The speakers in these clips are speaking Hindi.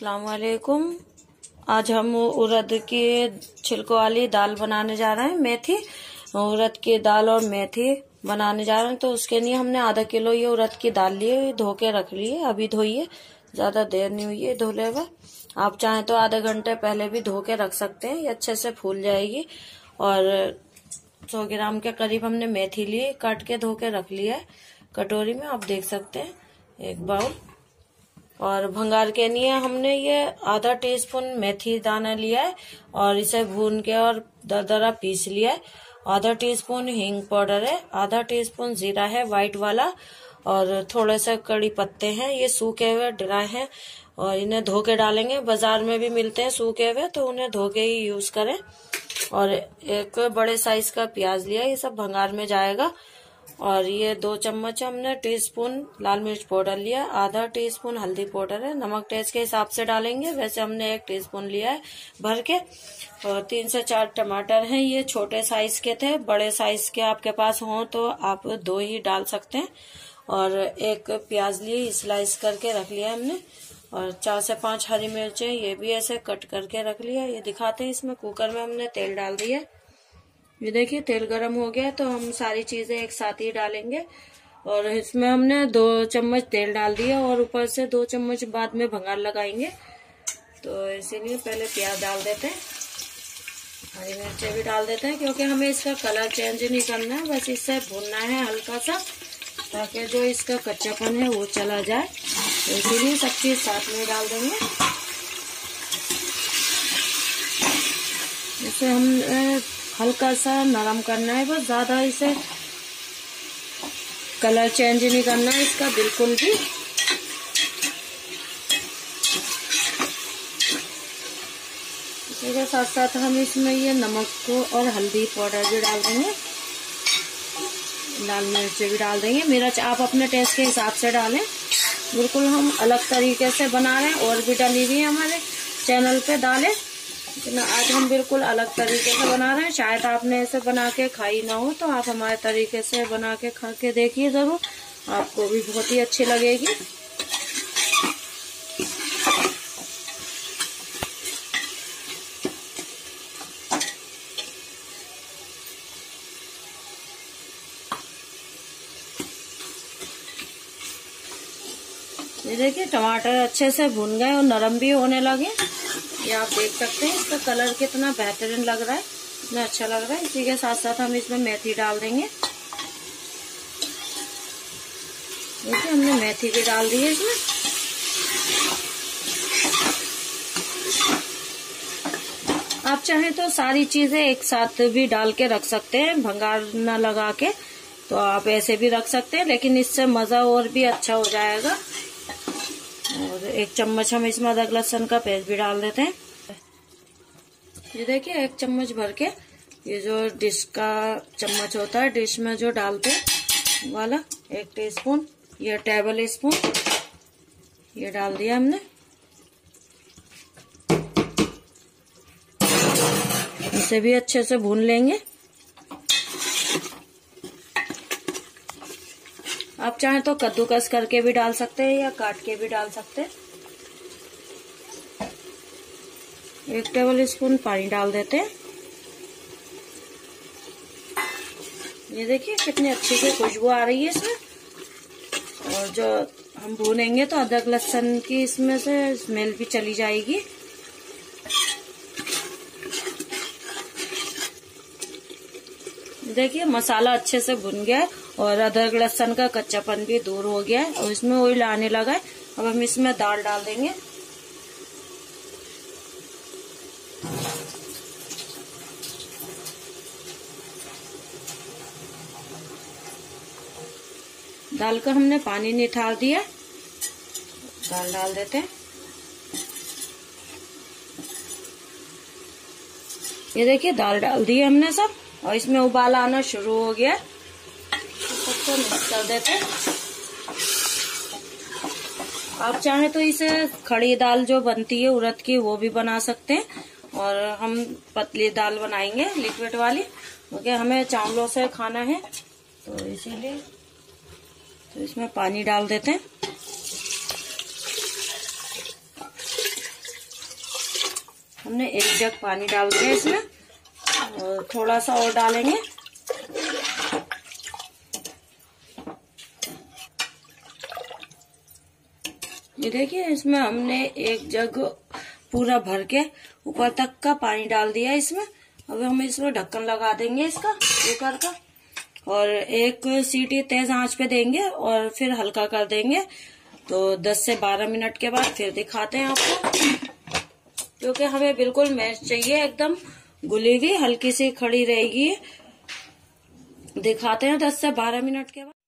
अलकुम आज हम उड़द की छिलको वाली दाल बनाने जा रहे हैं, मेथी। उड़द की दाल और मेथी बनाने जा रहे हैं तो उसके लिए हमने आधा किलो ये उड़द की दाल लिए, धो के रख लिए, अभी धोइए, ज़्यादा देर नहीं हुई है धोले हुए आप चाहें तो आधे घंटे पहले भी धो के रख सकते हैं, ये अच्छे से फूल जाएगी। और सौ ग्राम के करीब हमने मेथी ली, काट के धो के रख लिया है। कटोरी में आप देख सकते हैं, एक बाउल। और भंगार के लिए हमने ये आधा टीस्पून मेथी दाना लिया है और इसे भून के और दरदरा पीस लिया है। आधा टीस्पून हींग पाउडर है, आधा टीस्पून जीरा है व्हाइट वाला, और थोड़े से कड़ी पत्ते हैं, ये सूखे हुए ड्राई हैं और इन्हें धो के डालेंगे। बाज़ार में भी मिलते हैं सूखे हुए तो उन्हें धो के ही यूज़ करें। और एक बड़े साइज़ का प्याज लिया ये सब भंगार में जाएगा। और ये दो चम्मच हमने टीस्पून लाल मिर्च पाउडर लिया, आधा टीस्पून हल्दी पाउडर है। नमक टेस्ट के हिसाब से डालेंगे। वैसे हमने एक टीस्पून लिया है भर के। और तीन से चार टमाटर हैं। ये छोटे साइज़ के थे। बड़े साइज़ के आपके पास हों तो आप दो ही डाल सकते हैं। और एक प्याज लिए स्लाइस करके रख लिया हमने। और चार से पाँच हरी मिर्चें, ये भी ऐसे कट करके रख लिया। ये दिखाते हैं इसमें कुकर में हमने तेल डाल दिया। ये देखिए, तेल गरम हो गया तो हम सारी चीज़ें एक साथ ही डालेंगे। और इसमें हमने दो चम्मच तेल डाल दिया और ऊपर से दो चम्मच बाद में भंगार लगाएँगे। तो इसीलिए पहले प्याज डाल देते हैं। हरी मिर्चें भी डाल देते हैं, क्योंकि हमें इसका कलर चेंज नहीं करना है, बस इससे भुनना है हल्का सा, ताकि जो इसका कच्चापन है वो चला जाए। तो इसीलिए सब चीज़ साथ में डाल देंगे। इसे हम हल्का सा नरम करना है, बस ज़्यादा इसे कलर चेंज नहीं करना है, इसका बिल्कुल भी। इसी के साथ साथ हम इसमें ये नमक को और हल्दी पाउडर भी डाल देंगे। लाल मिर्च भी डाल देंगे। मिर्च आप अपने टेस्ट के हिसाब से डालें। बिल्कुल हम अलग तरीके से बना रहे हैं और भी डाली हुई है हमारे चैनल पे दालें लेकिन आज हम बिल्कुल अलग तरीके से बना रहे हैं। शायद आपने ऐसे बना के खाई ना हो तो आप हमारे तरीके से बना के खा के देखिए ज़रूर। आपको भी बहुत ही अच्छी लगेगी। ये देखिए, टमाटर अच्छे से भुन गए और नरम भी होने लगे। ये आप देख सकते हैं, इसका कलर कितना बेहतरीन लग रहा है, इतना अच्छा लग रहा है। इसी के साथ साथ हम इसमें मेथी डाल देंगे। देखिए, हमने मेथी भी डाल दी है इसमें। आप चाहें तो सारी चीज़ें एक साथ भी डाल के रख सकते हैं, भंगार न लगा के। तो आप ऐसे भी रख सकते हैं, लेकिन इससे मज़ा और भी अच्छा हो जाएगा। एक चम्मच हम इसमें अदरक लहसन का पेस्ट भी डाल देते हैं। ये देखिए, एक चम्मच भर के ये जो डिश का चम्मच होता है, डिश में जो डालते वाला, एक टीस्पून, या टेबल स्पून, ये डाल दिया हमने। इसे भी अच्छे से भून लेंगे। आप चाहें तो कद्दूकस करके भी डाल सकते हैं या काट के भी डाल सकते हैं। एक टेबल स्पून पानी डाल देते हैं। ये देखिए कितनी अच्छी से खुशबू आ रही है इसमें। और जो हम भूनेंगे तो अदरक लहसन की इसमें से स्मेल भी चली जाएगी। देखिए मसाला अच्छे से भुन गया और अदरक लहसन का कच्चापन भी दूर हो गया है, और इसमें ऑयल आने लगा है। अब हम इसमें दाल डाल देंगे। दाल का हमने पानी निठार दिया। दाल डाल देते हैं। ये देखिए, दाल डाल दी हमने सब, और इसमें उबाल आना शुरू हो गया। सबको मिक्स कर देते हैं। आप चाहे तो इसे खड़ी दाल जो बनती है, उड़द की, वो भी बना सकते हैं। और हम पतली दाल बनाएँगे लिक्विड वाली। क्योंकि हमें चावलों से खाना है तो इसीलिए तो इसमें पानी डाल देते हैं। हमने एक जग पानी डाल दिया इसमें, और थोड़ा सा और डालेंगे। ये देखिए, इसमें हमने एक जग पूरा भर के ऊपर तक का पानी डाल दिया इसमें। अब हम इसमें ढक्कन लगा देंगे इसका कुकर का। और एक सीटी तेज आँच पे देंगे और फिर हल्का कर देंगे। तो 10 से 12 मिनट के बाद फिर दिखाते हैं आपको। क्योंकि हमें बिल्कुल मैच चाहिए, एकदम गुली हुई हल्की सी खड़ी रहेगी। दिखाते हैं 10 से 12 मिनट के बाद।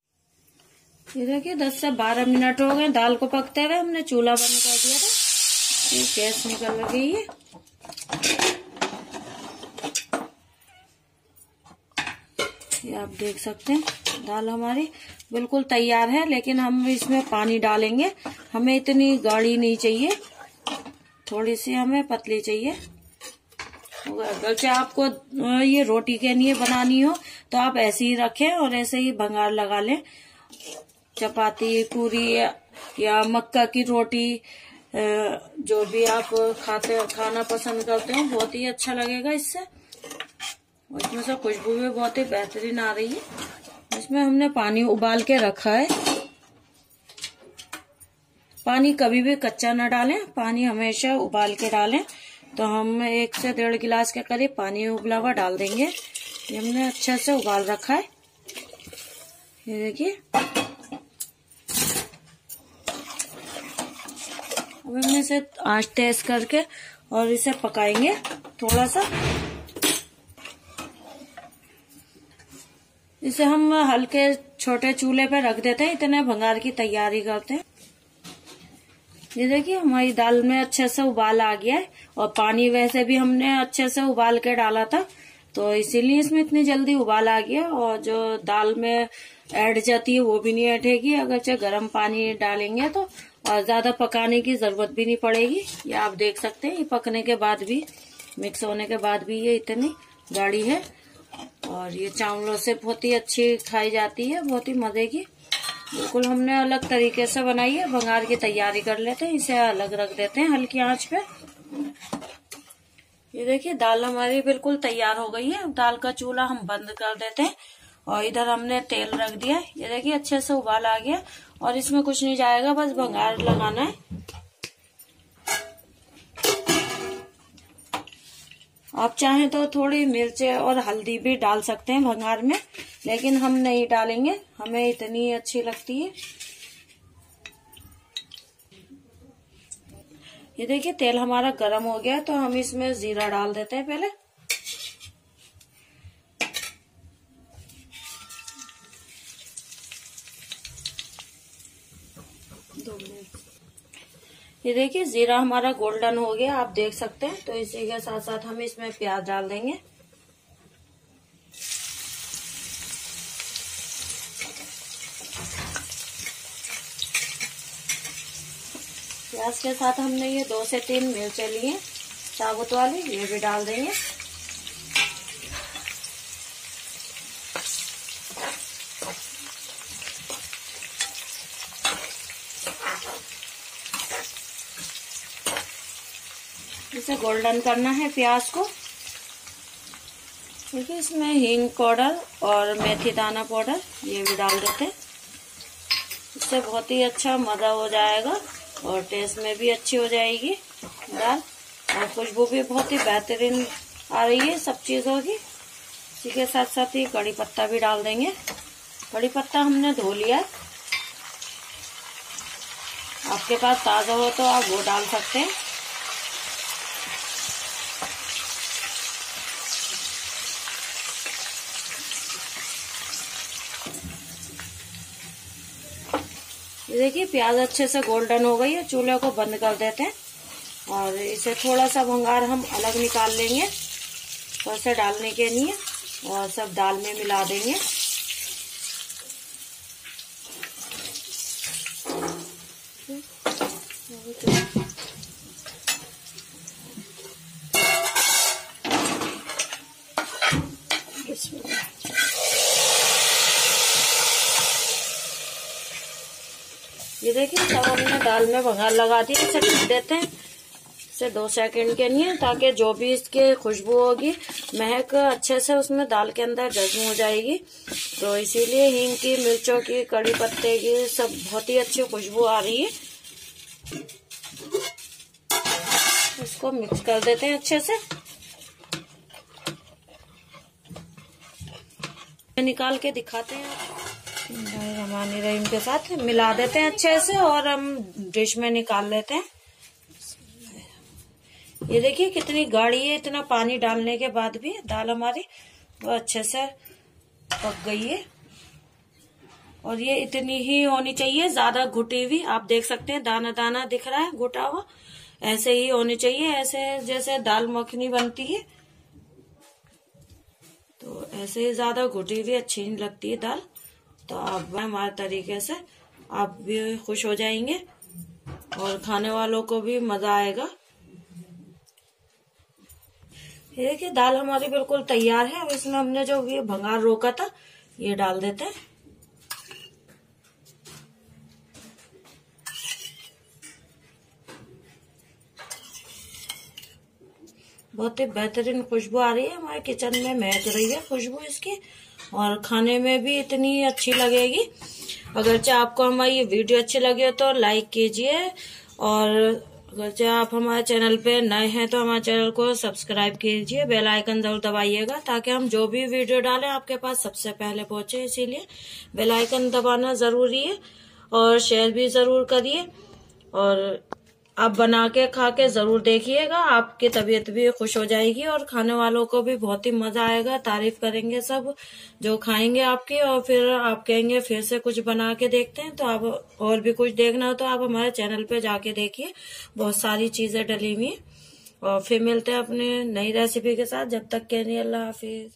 ये देखिए 10 से 12 मिनट हो गए, दाल को पकते हुए हमने चूल्हा बंद कर दिया था। ये गैस निकल गई है। ये आप देख सकते हैं, दाल हमारी बिल्कुल तैयार है, लेकिन हम इसमें पानी डालेंगे। हमें इतनी गाढ़ी नहीं चाहिए, थोड़ी सी हमें पतली चाहिए। अगर आपको ये रोटी के लिए बनानी हो तो आप ऐसे ही रखें और ऐसे ही भंगार लगा लें। चपाती, पूरी या मक्का की रोटी जो भी आप खाते, खाना पसंद करते हो, बहुत ही अच्छा लगेगा इससे। इसमें से खुशबू भी बहुत ही बेहतरीन आ रही है। इसमें हमने पानी उबाल के रखा है। पानी कभी भी कच्चा ना डालें, पानी हमेशा उबाल के डालें। तो हम एक से डेढ़ गिलास के करीब पानी उबला हुआ डाल देंगे। ये हमने अच्छे से उबाल रखा है। ये देखिए। इसे आँच तेज करके और इसे पकाएँगे थोड़ा सा। इसे हम हल्के छोटे चूल्हे पे रख देते हैं, इतने भंगार की तैयारी करते हैं। ये देखिए, हमारी दाल में अच्छे से उबाल आ गया है और पानी वैसे भी हमने अच्छे से उबाल के डाला था तो इसीलिए इसमें इतनी जल्दी उबाल आ गया और जो दाल में ऐड जाती है वो भी नहीं ऐठेगी अगर चाहे गर्म पानी डालेंगे तो और ज़्यादा पकाने की ज़रूरत भी नहीं पड़ेगी। ये आप देख सकते हैं, ये पकने के बाद भी मिक्स होने के बाद भी ये इतनी गाढ़ी है। और ये चावलों से बहुत ही अच्छी खाई जाती है, बहुत ही मज़े की। बिल्कुल हमने अलग तरीके से बनाई है भंगार की तैयारी कर लेते हैं, इसे अलग रख देते हैं हल्की आँच पे। ये देखिए, दाल हमारी बिल्कुल तैयार हो गई है। दाल का चूल्हा हम बंद कर देते हैं। और इधर हमने तेल रख दिया। ये देखिए, अच्छे से उबाल आ गया। और इसमें कुछ नहीं जाएगा, बस भंगार लगाना है। आप चाहें तो थोड़ी मिर्च और हल्दी भी डाल सकते हैं भंगार में, लेकिन हम नहीं डालेंगे। हमें इतनी अच्छी लगती है। ये देखिए, तेल हमारा गर्म हो गया तो हम इसमें जीरा डाल देते हैं पहले। ये देखिए, जीरा हमारा गोल्डन हो गया, आप देख सकते हैं। तो इसी के साथ साथ हम इसमें प्याज डाल देंगे। प्याज के साथ हमने ये दो से तीन मिर्चें लिए साबुत वाली, ये भी डाल देंगे। इसे गोल्डन करना है प्याज को। देखिए, इसमें हींग पाउडर और मेथी दाना पाउडर ये भी डाल देते हैं। इससे बहुत ही अच्छा मज़ा हो जाएगा और टेस्ट में भी अच्छी हो जाएगी दाल। और खुशबू भी बहुत ही बेहतरीन आ रही है सब चीज़ों की। इसी के साथ साथ ही कड़ी पत्ता भी डाल देंगे। कड़ी पत्ता हमने धो लिया आपके पास ताज़ा हो तो आप वो डाल सकते हैं। ये देखिए, प्याज अच्छे से गोल्डन हो गई है, चूल्हे को बंद कर देते हैं। और इसे थोड़ा सा भंगार हम अलग निकाल लेंगे तो डालने के लिए, और सब दाल में मिला देंगे। ये देखिए सब हमने दाल में बघार लगा दिया, इसे ढक देते हैं। से दो सेकंड के लिए, ताकि जो भी इसके खुशबू होगी, महक अच्छे से उसमें दाल के अंदर जज्म हो जाएगी। तो इसीलिए हींग की, मिर्चों की, कड़ी पत्ते की, सब बहुत ही अच्छी खुशबू आ रही है। इसको मिक्स कर देते हैं अच्छे से। निकाल के दिखाते हैं रमानी रहीम के साथ मिला देते हैं अच्छे से और हम डिश में निकाल लेते हैं। ये देखिए कितनी गाढ़ी है, इतना पानी डालने के बाद भी दाल हमारी वो अच्छे से पक गई है। और ये इतनी ही होनी चाहिए, ज़्यादा घुटी हुई, आप देख सकते हैं, दाना दाना दिख रहा है, घुटा हुआ। ऐसे ही होनी चाहिए, ऐसे जैसे दाल मखनी बनती है। तो ऐसे ज़्यादा घुटी हुई, अच्छी नहीं लगती है दाल। तो आप हमारे तरीके से आप भी खुश हो जाएँगे और खाने वालों को भी मज़ा आएगा। ये देखिए, दाल हमारी बिल्कुल तैयार है। अब इसमें हमने जो ये भंगार रोका था, ये डाल देते हैं। बहुत ही बेहतरीन खुशबू आ रही है। हमारे किचन में महक रही है खुशबू इसकी। और खाने में भी इतनी अच्छी लगेगी। अगर चाहे आपको हमारी ये वीडियो अच्छी लगे तो लाइक कीजिए और अगर चाहे आप हमारे चैनल पे नए हैं तो हमारे चैनल को सब्सक्राइब कीजिए, बेल आइकन ज़रूर दबाइएगा ताकि हम जो भी वीडियो डालें आपके पास सबसे पहले पहुँचे। इसीलिए बेल आइकन दबाना ज़रूरी है और शेयर भी ज़रूर करिए और आप बना के खा के ज़रूर देखिएगा, आपकी तबीयत भी खुश हो जाएगी और खाने वालों को भी बहुत ही मज़ा आएगा, तारीफ़ करेंगे सब जो खाएँगे आपकी और फिर आप कहेंगे फिर से कुछ बना के देखते हैं तो आप और भी कुछ देखना हो तो आप हमारे चैनल पे जाके देखिए, बहुत सारी चीज़ें डली हुई और फिर मिलते हैं अपने नई रेसिपी के साथ, जब तक के अल्लाह हाफिज।